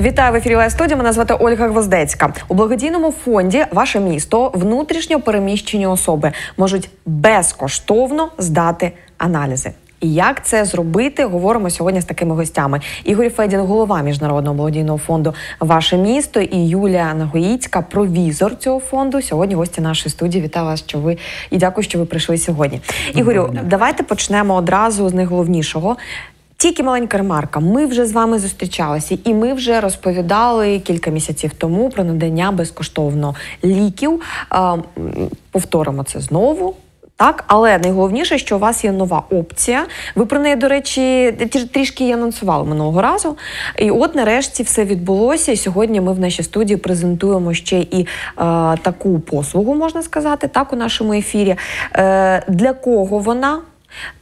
Вітаю в ефірі Live студія. Мене звати Ольга Гвоздецька. У благодійному фонді Ваше місто внутрішньо переміщені особи можуть безкоштовно здати аналізи. І як це зробити, говоримо сьогодні з такими гостями. Ігор Федін, голова міжнародного благодійного фонду Ваше місто і Юлія Нагоїцька, провізор цього фонду. Сьогодні гості нашої студії. Вітаю вас, що ви і дякую, що ви прийшли сьогодні. Ігорю, давайте почнемо одразу з найголовнішого. Тільки маленька ремарка. Ми вже з вами зустрічалися, і ми вже розповідали кілька місяців тому про надання безкоштовно ліків. Повторимо це знову. Так, але найголовніше, що у вас є нова опція. Ви про неї, до речі, трішки її анонсували минулого разу. І от нарешті все відбулося. І сьогодні ми в нашій студії презентуємо ще і е, таку послугу, можна сказати, так у нашому ефірі. Е, для кого вона?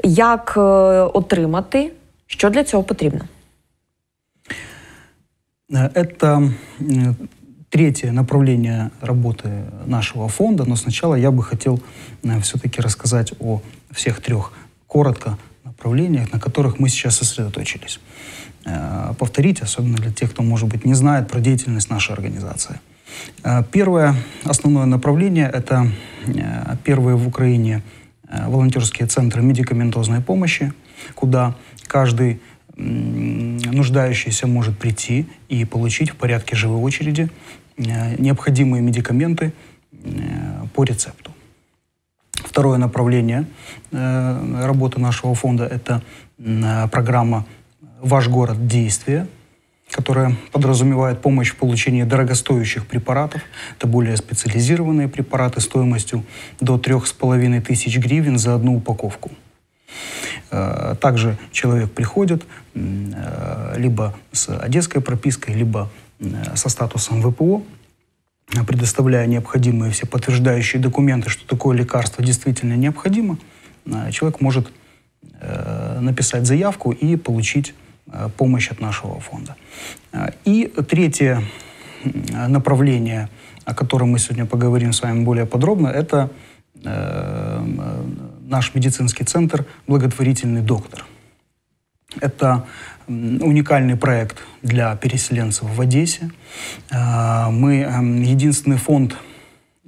Як е, отримати? Що для цього потрібно? Э, Это третье направление работы нашего фонда, но сначала я бы хотел все-таки рассказать о всех трех коротко направлениях, на которых мы сейчас сосредоточились. Э, Повторить, особенно для тех, кто, может быть, не знает про деятельность нашей организации. Э, Первое основное направление – это э, первые в Украине э, волонтерские центры медикаментозной помощи, куда каждый нуждающийся может прийти и получить в порядке живой очереди э, необходимые медикаменты э, по рецепту. Второе направление э, работы нашего фонда – это программа «Ваш город. Действие», которая подразумевает помощь в получении дорогостоящих препаратов. Это более специализированные препараты стоимостью до 3,5 тысяч гривен за одну упаковку. Э, Также человек приходит э, либо с одесской пропиской, либо э, со статусом ВПО, предоставляя необходимые все подтверждающие документы, что такое лекарство действительно необходимо, человек может написать заявку и получить помощь от нашего фонда. И третье направление, о котором мы сегодня поговорим с вами более подробно, это наш медицинский центр «Благотворительный доктор». Это уникальный проект для переселенцев в Одессе. Э, Мы единственный фонд,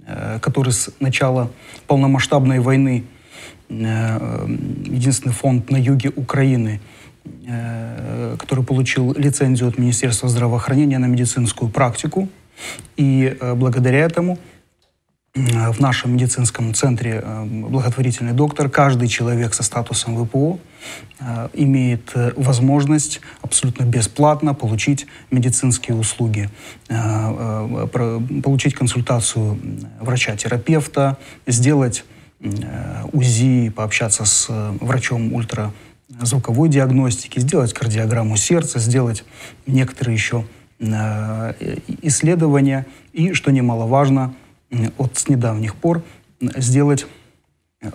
э, который с начала полномасштабной войны, э, единственный фонд на юге Украины, э, который получил лицензию от Министерства здравоохранения на медицинскую практику. И благодаря этому в нашем медицинском центре э, благотворительный доктор, каждый человек со статусом ВПО э, имеет э, возможность абсолютно бесплатно получить медицинские услуги, получить консультацию врача-терапевта, сделать УЗИ, пообщаться с врачом ультразвуковой диагностики, сделать кардиограмму сердца, сделать некоторые еще исследования. И, что немаловажно, от с недавних пор м, сделать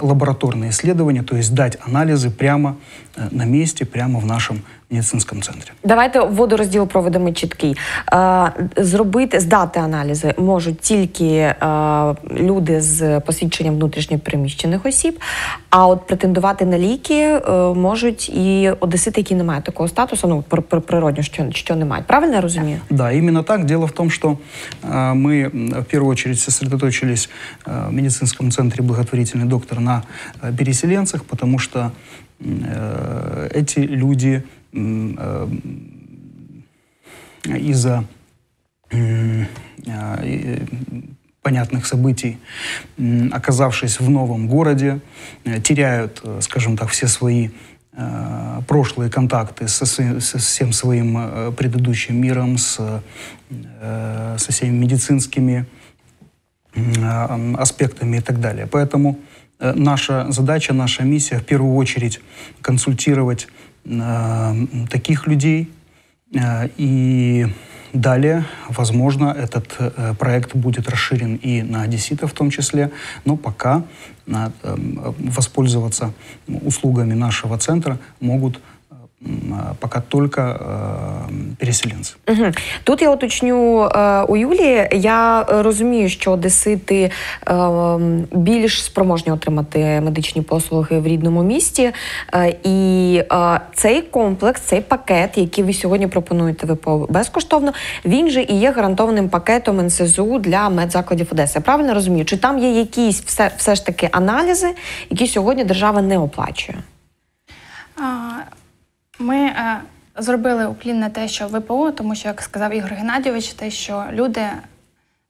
лабораторные исследования, то есть дать анализы прямо э, на месте, прямо в нашем медицинском центре. Давайте водорозділ проведемо чіткий. Е, зробити, здати аналізи можуть тільки е, люди з посвідченням внутрішньо переміщених осіб, а от претендувати на ліки е, можуть і одесити, які не мають такого статусу, ну пр- пр- природньо, що, що не мають. Правильно я розумію? Да, именно так. Дело в том, что э, мы м, в первую очередь сосредоточились э, в медицинском центре благотворительный доктор на э, переселенцах, потому что м, э, эти люди м, э, м, из-за м, э, и, понятных событий, оказавшись в новом городе, э, теряют, э, скажем так, все свои э, прошлые контакты со, со всем своим э, предыдущим миром, с, э, со всеми медицинскими аспектами и так далее. Поэтому э, наша задача, наша миссия в первую очередь консультировать э, таких людей. Э, И далее, возможно, этот э, проект будет расширен и на одесситов в том числе, но пока э, воспользоваться услугами нашего центра могут э, пока только э, переселенцы. Угу. Тут я уточню е, у Юлії. Я е, розумію, що одесити е, більш спроможні отримати медичні послуги в рідному місті. Е, і е, цей комплекс, цей пакет, який ви сьогодні пропонуєте ВПО безкоштовно, він же і є гарантованим пакетом НСЗУ для медзакладів Одеси. Я правильно розумію? Чи там є якісь все, все ж таки аналізи, які сьогодні держава не оплачує? А, Ми е, зробили уклін на те, що ВПО, тому що, як сказав Ігор Геннадійович, те, що люди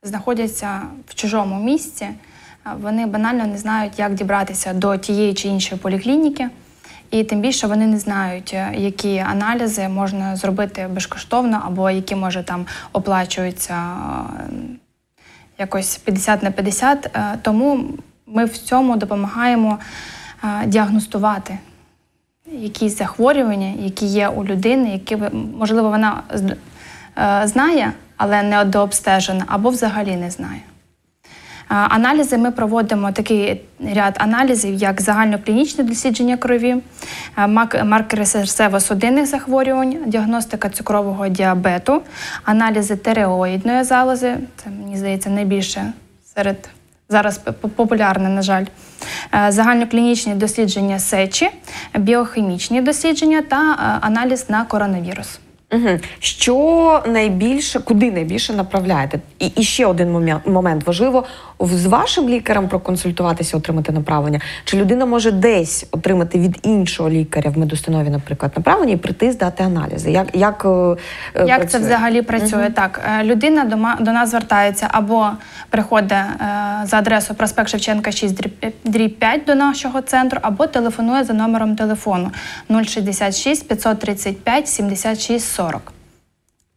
знаходяться в чужому місці, вони банально не знають, як дібратися до тієї чи іншої поліклініки. І тим більше вони не знають, е, які аналізи можна зробити безкоштовно, або які може там оплачуються е, якось 50 на 50. Е, Тому ми в цьому допомагаємо діагностувати якісь захворювання, які є у людини, які можливо вона е, знає, але не дообстежена, або взагалі не знає. Аналізи ми проводимо такий ряд аналізів, як загальноклінічне дослідження крові, е, маркери серцево-судинних захворювань, діагностика цукрового діабету, аналізи тиреоїдної залози. Це мені здається найбільше серед зараз популярне, на жаль. Е, Загальноклінічні дослідження сечі, біохімічні дослідження та е, аналіз на коронавірус. Угу. Що найбільше, куди найбільше направляєте? І, і ще один момент, момент важливо з вашим лікарем проконсультуватися, отримати направлення. Чи людина може десь отримати від іншого лікаря в медустанові, наприклад, направлення і прийти здати аналізи? Як, як, е, е, Як працює? це взагалі працює? Так, е, людина до, до нас звертається або приходить за адресою проспект Шевченка 6 дріб- дріб 5 до нашого центру, або телефонує за номером телефону 066 535 76 40.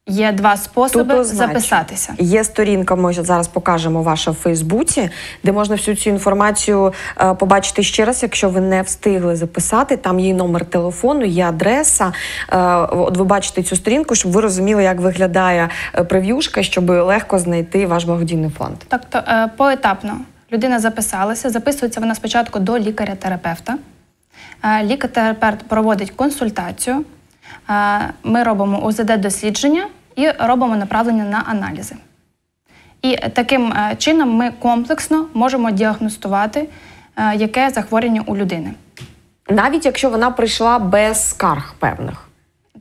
Є два способи Тут записатися. Є сторінка, ми зараз покажемо ваша в Фейсбуці, де можна всю цю інформацію е, побачити ще раз, якщо ви не встигли записати. Там є номер телефону, є адреса. Е, от ви бачите цю сторінку, щоб ви розуміли, як виглядає е, прев'юшка, щоб легко знайти ваш благодійний фонд. Так, то е, поетапно людина записалася, записується вона спочатку до лікаря-терапевта. Е, Лікар-терапевт проводить консультацію. Е, Ми робимо УЗД-дослідження і робимо направлення на аналізи. І таким е, чином ми комплексно можемо діагностувати, е, яке захворювання у людини. Навіть якщо вона прийшла без скарг певних.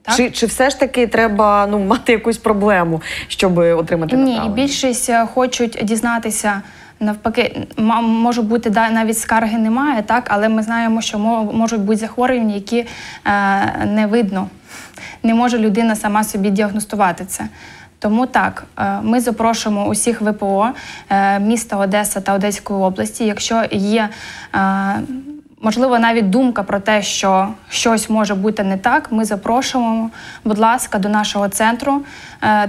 Так? Чи, чи все ж таки треба ну, мати якусь проблему, щоб отримати Ні, і більшість е, хочуть дізнатися. Навпаки, може бути да, навіть скарги немає, так, але ми знаємо, що можуть бути захворювання, які е, не видно. Не може людина сама собі діагностувати це. Тому так, е, ми запрошуємо усіх ВПО е, міста Одеса та Одеської області, якщо є. е, Можливо, навіть думка про те, що щось може бути не так. Ми запрошуємо, будь ласка, до нашого центру.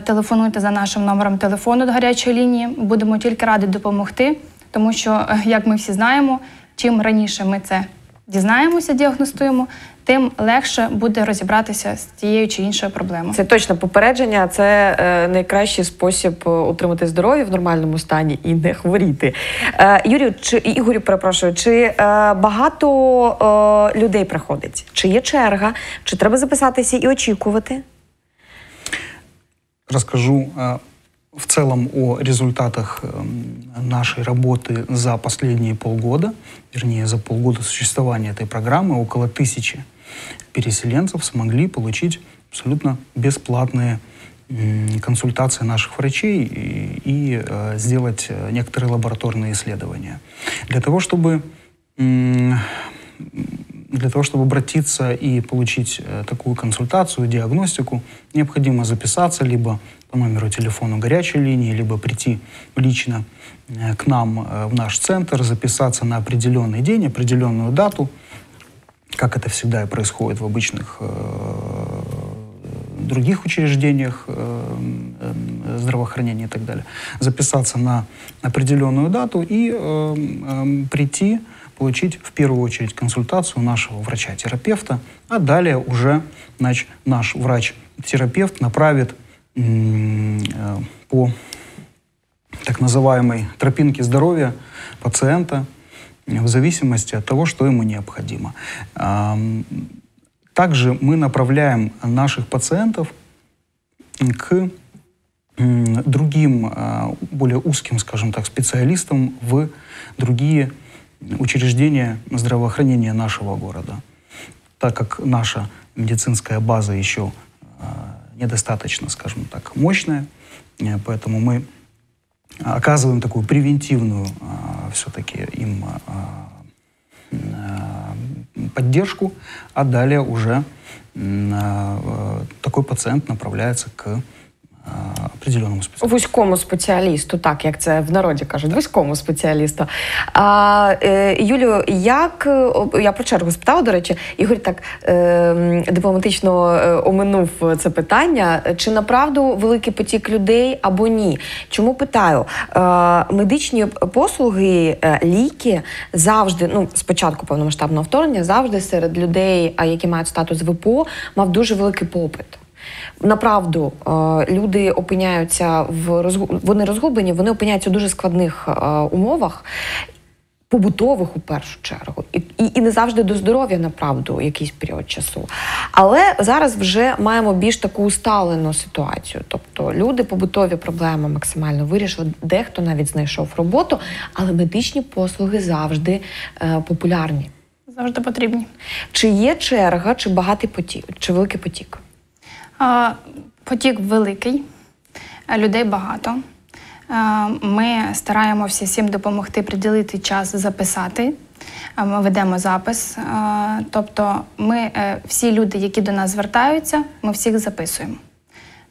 Телефонуйте за нашим номером телефону до гарячої лінії. Будемо тільки раді допомогти, тому що, як ми всі знаємо, чим раніше ми це дізнаємося, діагностуємо, тим легше буде розібратися з тією чи іншою проблемою. Це точно попередження, це е, найкращий спосіб е, отримати здоров'я в нормальному стані і не хворіти. Е, Юрію, чи Ігорю, перепрошую, чи е, багато е, людей приходить? Чи є черга? Чи треба записатися і очікувати? Расскажу э, в целом о результатах эм, нашей работы за последние полгода, вернее, за полгода существования этой программы. Около тысячи переселенцев смогли получить абсолютно бесплатные консультации наших врачей и, и, э, сделать э, некоторые лабораторные исследования. Для того, чтобы для того, чтобы обратиться и получить э, такую консультацию, диагностику, необходимо записаться либо по номеру телефона горячей линии, либо прийти лично э, к нам э, в наш центр, записаться на определенный день, определенную дату, как это всегда и происходит в обычных других учреждениях здравоохранения и так далее, записаться на определенную дату и прийти, получить в первую очередь консультацию нашего врача-терапевта, а далее уже значит, наш врач-терапевт направит э, по так называемой тропинке здоровья пациента в зависимости от того, что ему необходимо. Также мы направляем наших пациентов к другим, а, более узким, скажем так, специалистам в другие учреждения здравоохранения нашего города. Так как наша медицинская база еще а, недостаточно, скажем так, мощная, э, поэтому мы оказываем такую превентивную все-таки им поддержку, а далее уже э, такой пациент направляется к определенному специалисту. Вузькому спеціалісту, так як це в народі кажуть, вузькому спеціалісту. А, е, Юлію, як е, я про чергу спитала, до речі, Ігор так е, дипломатично е, оминув це питання. Чи направду великий потік людей або ні? Чому питаю? Е, медичні послуги, е, ліки завжди, ну спочатку повномасштабного вторгнення, завжди серед людей, які мають статус ВПО, мав дуже великий попит. Направду е, люди опиняються в розгу- вони розгублені, вони опиняються в дуже складних е, умовах. Побутових у першу чергу, і, і, і не завжди до здоров'я направду якийсь період часу. Але зараз вже маємо більш таку усталену ситуацію. Тобто люди побутові проблеми максимально вирішили, дехто навіть знайшов роботу, але медичні послуги завжди е, популярні. Завжди потрібні. Чи є черга, чи багатий потік, чи великий потік? Потік великий, людей багато. Ми стараємося всім допомогти приділити час записати. Ми ведемо запис. Тобто, ми е, всі люди, які до нас звертаються, ми всіх записуємо.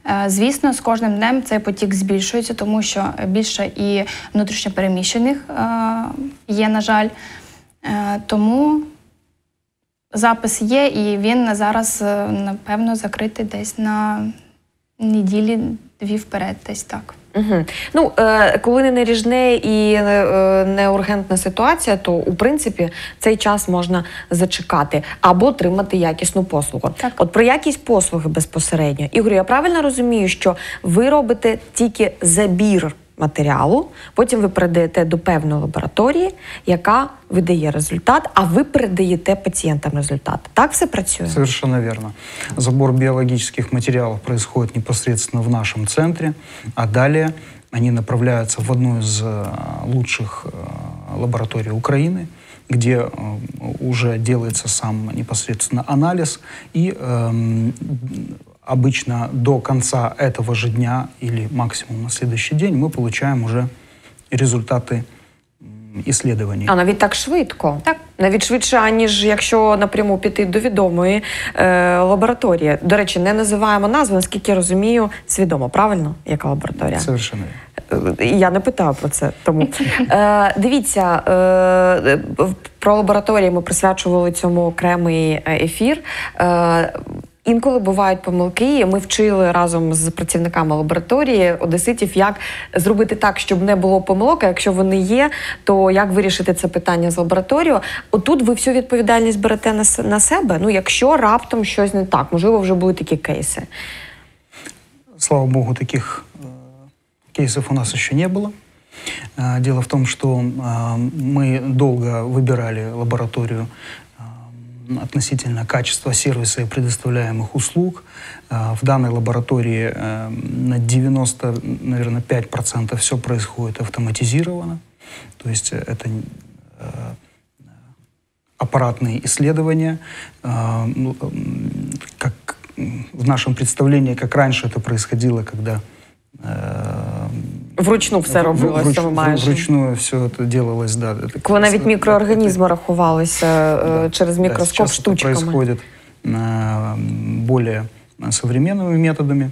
Е, Звісно, з кожним днем цей потік збільшується, тому що більше і внутрішньопереміщених е, є, на жаль. Тому запис є, і він зараз, е, напевно, закритий десь на неділі дві вперед, десь так. Угу. Ну, е, коли не наріжне і е, не ургентна ситуація, то у принципі цей час можна зачекати або отримати якісну послугу. Так. От про якість послуги безпосередньо. Ігор, я правильно розумію, що ви робите тільки забір матеріалу, потім ви передаєте до певної лабораторії, яка видає результат, а ви передаєте пацієнтам результат. Так все працює? Совершенно верно. Забор биологических материалов происходит непосредственно в нашем центре, а далее они направляются в одну из э, лучших э, лабораторий Украины, где э, уже делается сам непосредственно анализ, и эм, обычно до конца этого же дня или максимум на следующий день мы получаем уже результаты м, исследований. А навіть так швидко. Так. Навіть швидше, аніж якщо напряму піти до відомої е, лабораторії. До речі, не називаємо назву, наскільки я розумію, свідомо, правильно? Яка лабораторія? Совершенно верно. Е, Я не питала про це. Тому е, дивіться е, в- про лабораторії. Ми присвячували цьому окремий е, ефір. Е, Інколи бувають помилки. і Ми вчили разом з працівниками лабораторії одеситів, як зробити так, щоб не було помилок. А якщо вони є, то як вирішити це питання з лабораторією? Отут ви всю відповідальність берете на, с- на себе. Ну, якщо раптом щось не так, можливо, вже були такі кейси. Слава богу, таких э, кейсов у нас еще не было. А, Дело в том, что а, мы долго выбирали лабораторию а, относительно качества сервиса и предоставляемых услуг. А, В данной лаборатории э, на 90, наверное, 5% все происходит автоматизированно. То есть э, это э, аппаратные исследования, ну, как в нашем представлении, как раньше это происходило, когда э, Вручну все в- робилося вруч- майже. вручную все это делалось, да. это- Коли навіть это- мікроорганізми рахувалися е, Да. через Да, мікроскоп сейчас это штучками. происходит э, более современными методами,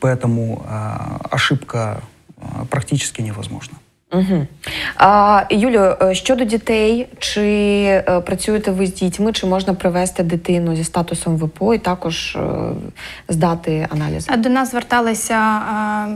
поэтому э, ошибка э, практически невозможна. Угу. А, Юлю, е, щодо дітей, чи е, працюєте ви з дітьми, чи можна привести дитину зі статусом ВПО і також е, здати аналіз? До нас зверталися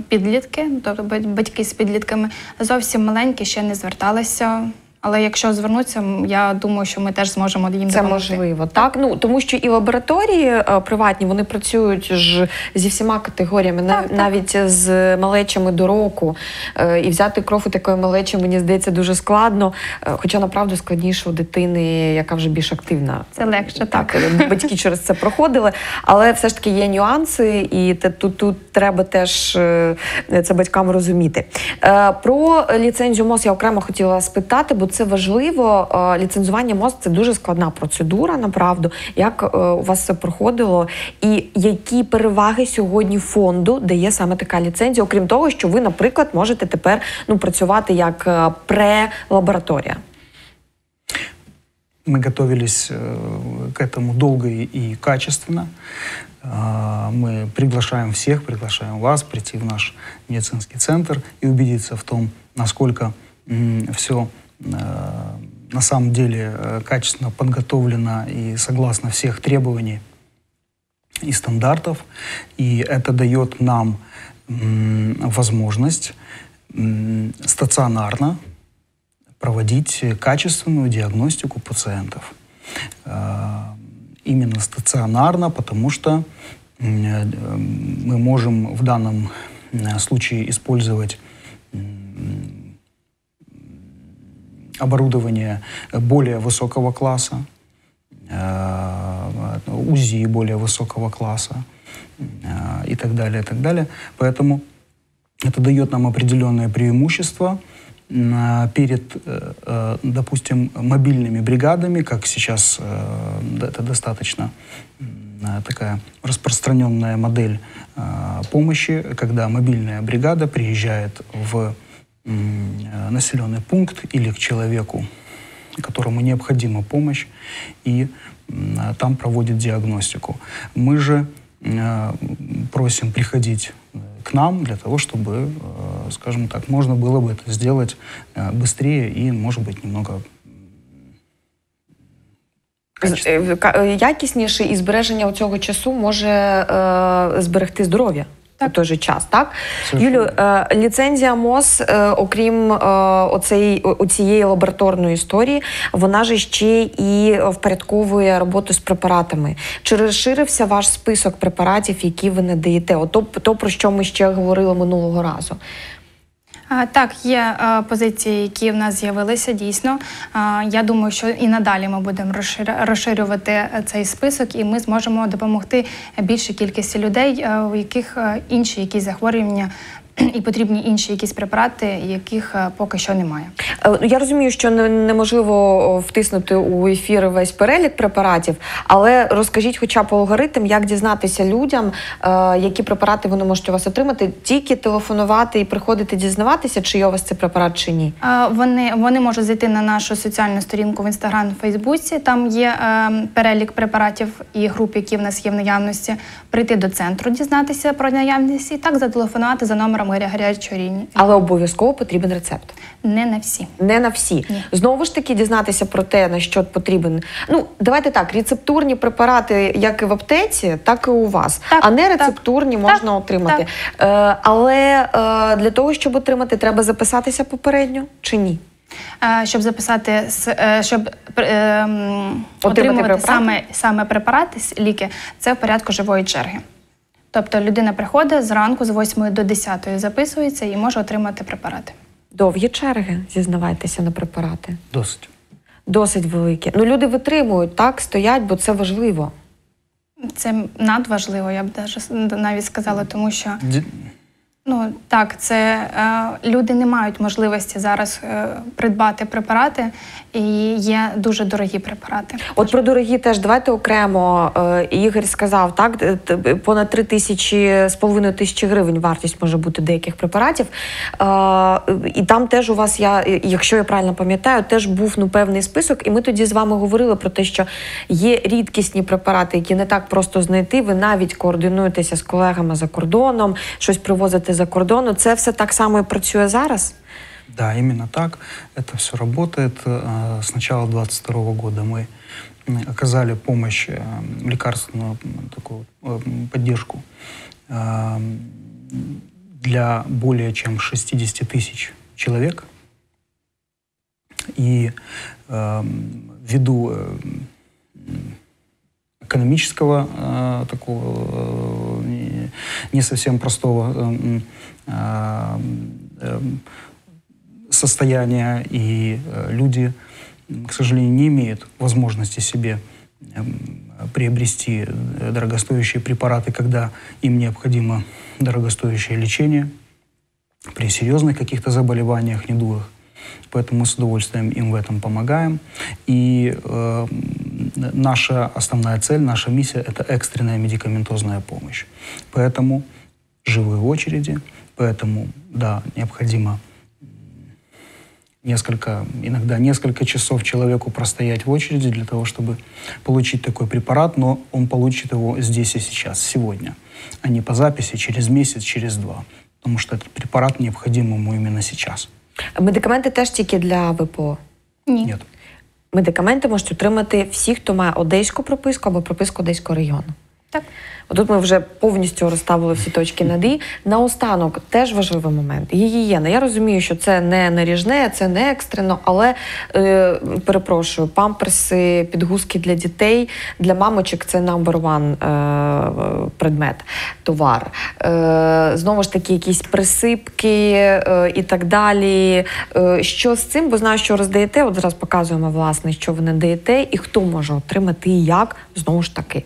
підлітки, тобто бать- батьки з підлітками. Зовсім маленькі ще не зверталися. Але якщо звернуться, я думаю, що ми теж зможемо їм Це допомогти. можливо, так ну тому що і лабораторії е, приватні вони працюють ж зі всіма категоріями, Так, так. навіть з малечами до року. Е, І взяти кров у такої малечі, мені здається, дуже складно. Е, Хоча направду складніше у дитини, яка вже більш активна. Це легше, так. е, Батьки через це проходили, але все ж таки є нюанси, і те- тут, тут треба теж це батькам розуміти. Про ліцензію МОЗ я окремо хотіла спитати, бо це важливо. Е, Ліцензування МОЗ це дуже складна процедура, направду. Як е, у вас це проходило, і які переваги сьогодні фонду дає саме така ліцензія, окрім того, що ви, наприклад, можете тепер ну працювати як е, пре-лабораторія? Мы готовились э, к этому долго и, и качественно. А, Мы приглашаем всех, приглашаем вас прийти в наш медицинский центр и убедиться в том, насколько все на самом деле э, качественно подготовлено и согласно всех требований и стандартов. И это дает нам возможность стационарно проводить качественную диагностику пациентов. Э, Именно стационарно, потому что э, мы можем в данном э, случае использовать оборудование более высокого класса, э, УЗИ более высокого класса э, и так далее, и так далее. Поэтому это дает нам определенное преимущество перед, э, допустим, мобильными бригадами, как сейчас это достаточно такая распространенная модель помощи, когда мобильная бригада приезжает в населенный пункт или к человеку, которому необходима помощь, и м, а, там проводит диагностику. Мы же э, просим приходить э, к нам для того, чтобы, э, скажем так, можно было бы это сделать э, быстрее и, может быть, немного З- е, ка- е, Якісніше і збереження цього часу може е, зберегти здоров'я. У той же час, так. Юлю, е, ліцензія МОЗ, е, окрім е, оцей, о- цієї лабораторної історії, вона ж ще і впорядковує роботу з препаратами. Чи розширився ваш список препаратів, які ви надаєте? Ото то, то про що ми ще говорили минулого разу. Так, є позиції, які в нас з'явилися дійсно. Я думаю, що і надалі ми будемо розширювати е, цей список, і ми зможемо допомогти більшій кількості людей, е, у яких е, інші якісь захворювання і потрібні інші якісь препарати, яких е, поки що немає. Е, ну, Я розумію, що неможливо втиснути у ефір весь перелік препаратів, але розкажіть, хоча б алгоритм, як дізнатися людям, е, які препарати вони можуть у вас отримати, тільки телефонувати і приходити дізнаватися, чи є у вас цей препарат чи ні. Вони, вони можуть зайти на нашу соціальну сторінку в інстаграм Фейсбуці. Там є перелік препаратів і груп, які в нас є в наявності. Прийти до центру, дізнатися про наявність і так зателефонувати за номером гаря- гарячої лінії. Але обов'язково потрібен рецепт. Не на всі. Не на всі. Ні. Знову ж таки, дізнатися про те, на що потрібен. Ну, давайте так, рецептурні препарати, як і в аптеці, так і у вас. Так, а не рецептурні Так, можна отримати. Е, але е, для того, щоб отримати, треба записатися попередньо чи ні? Е, Щоб записати, е, щоб е, отримувати препарати? саме, саме препарати, ліки, це в порядку живої черги. Тобто людина приходить зранку з 8 до 10 записується і може отримати препарати. Довгі черги, зізнавайтеся на препарати. досить. Досить великі. Ну, люди витримують, так, стоять, бо це важливо. Це надважливо, я б навіть сказала, тому що Ну так, це е, люди не мають можливості зараз е, придбати препарати, і є дуже дорогі препарати. От про дорогі теж давайте окремо. Е, Ігор сказав, так понад три тисячі з половиною тисячі гривень вартість може бути деяких препаратів. Е, І там теж у вас я, якщо я правильно пам'ятаю, теж був ну певний список. І ми тоді з вами говорили про те, що є рідкісні препарати, які не так просто знайти. Ви навіть координуєтеся з колегами за кордоном, щось привозите за кордону. Це все так само і працює зараз. Да, именно так. Это все работает. Э, С начала 2022 года мы оказали помощь, э, лекарственную такую э, поддержку для более чем 60 тысяч человек. И ввиду экономического такого не- совсем простого э, м, а, м, состояния, и э, люди, к сожалению, не имеют возможности себе эм, приобрести э, дорогостоящие препараты, когда им необходимо дорогостоящее лечение при серьезных каких-то заболеваниях, недугах. Поэтому мы с удовольствием им в этом помогаем. И э, наша основная цель, наша миссия – это экстренная медикаментозная помощь. Поэтому живые очереди, поэтому, да, необходимо несколько, иногда несколько часов человеку простоять в очереди для того, чтобы получить такой препарат, но он получит его здесь и сейчас, сегодня, а не по записи через месяц, через два, потому что этот препарат необходим ему именно сейчас. Медикаменти теж тільки для ВПО. Ні. Нет. Медикаменти можуть отримати всі, хто має одеську прописку або прописку одеського регіону. Так. Отут ми вже повністю розставили всі точки над «і». Наостанок теж важливий момент. Гігієна. Я розумію, що це не наріжне, це не екстрено, але е, перепрошую, памперси, підгузки для дітей, для мамочок це number one е, предмет, товар. Е, знову ж таки, якісь присипки е, і так далі. Е, що з цим? Бо знаю, що роздаєте. От зараз показуємо, власне, що ви надаєте, і хто може отримати, і як знову ж таки.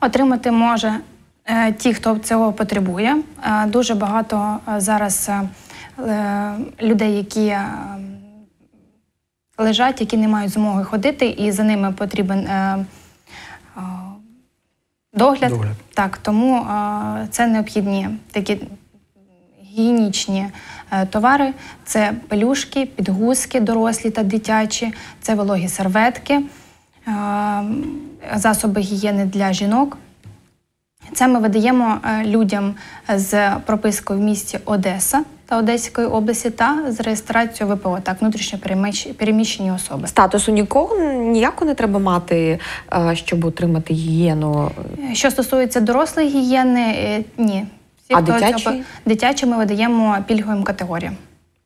Отримати може е, ті, хто цього потребує. Е, дуже багато е, зараз людей, які лежать, які не мають змоги ходити, і за ними потрібен догляд. Догляд. Так, тому це необхідні такі гігієнічні товари. Це пелюшки, підгузки дорослі та дитячі, це вологі серветки, засоби гігієни для жінок. Це ми видаємо е, людям з пропискою в місті Одеса та Одеської області та з реєстрацією ВПО, так, внутрішньо переміщені особи. Статусу нікого ніяко не треба мати, е, щоб отримати гігієну. Що стосується дорослої гігієни, е, ні. Всі, А дитячі? цього- дитячі ми видаємо пільговим категоріям.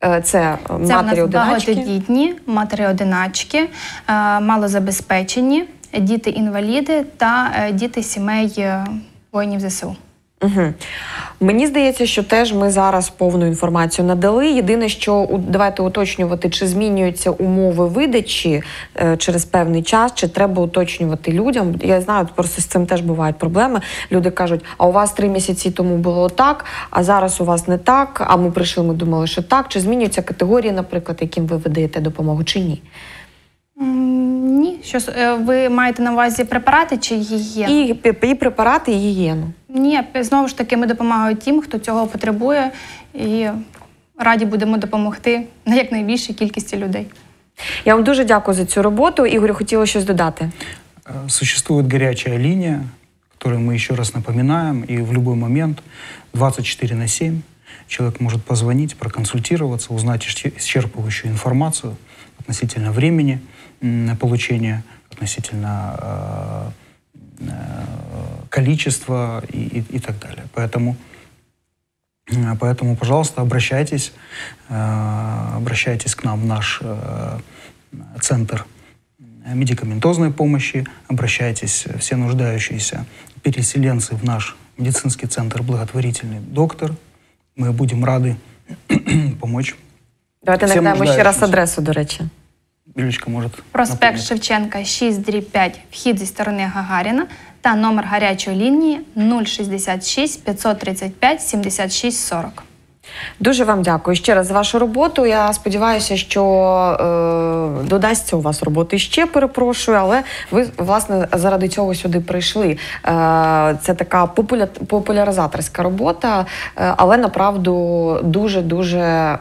Е, Це е, Це матері-одиначки, е, малозабезпечені, діти-інваліди та е, діти сімей е, воїнів ЗСУ. Угу. Мені здається, що теж ми зараз повну інформацію надали. Єдине, що давайте уточнювати, чи змінюються умови видачі е, через певний час, чи треба уточнювати людям. Я знаю, просто з цим теж бувають проблеми. Люди кажуть, а у вас три місяці тому було так, а зараз у вас не так. А ми прийшли, ми думали, що так. Чи змінюються категорії, наприклад, яким ви видаєте допомогу, чи ні? Ні, що с- е, ви маєте на увазі препарати чи гігієну? І, і препарати, і гігієну. Ні, знову ж таки, ми допомагаємо тим, хто цього потребує, і раді будемо допомогти на якнайбільшій кількості людей. Я вам дуже дякую за цю роботу. Ігорю, хотіла щось додати. Э, Существует горячая линия, которую мы еще раз напоминаем, и в любой момент 24 на 7 человек может позвонить, проконсультироваться, узнать исче- исчерпывающую информацию Относительно времени получения, относительно э, э, количества и, и- и так далее. Поэтому Э, Поэтому, пожалуйста, обращайтесь, обращайтесь к нам в наш центр медикаментозной помощи, обращайтесь все нуждающиеся переселенцы в наш медицинский центр «Благотворительный доктор». Мы будем рады помочь. Давайте Всем нагадаємо ще раз адресу, до речі. Юлечка может Проспект напомнить. Шевченка 6 дріб 5, вхід зі сторони Гагаріна та номер гарячої лінії 066 535 76 40. Дуже вам дякую ще раз за вашу роботу. Я сподіваюся, що е, додасться у вас роботи ще, перепрошую, але ви власне заради цього сюди прийшли. Е, це така популя, популяризаторська робота, е, але направду дуже дуже е,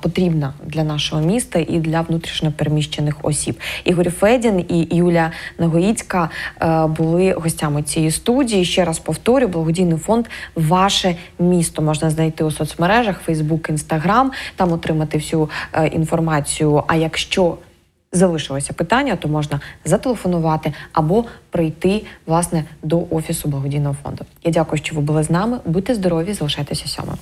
потрібна для нашого міста і для внутрішньопереміщених осіб. Ігор Федін і Юля Нагоїцька е, були гостями цієї студії. Ще раз повторю, благодійний фонд Ваше місто можна знайти у соцмережах Facebook, Instagram, там отримати всю е, інформацію. А якщо залишилося питання, то можна зателефонувати або прийти власне до офісу благодійного фонду. Я дякую, що ви були з нами. Будьте здорові, залишайтеся сьомим.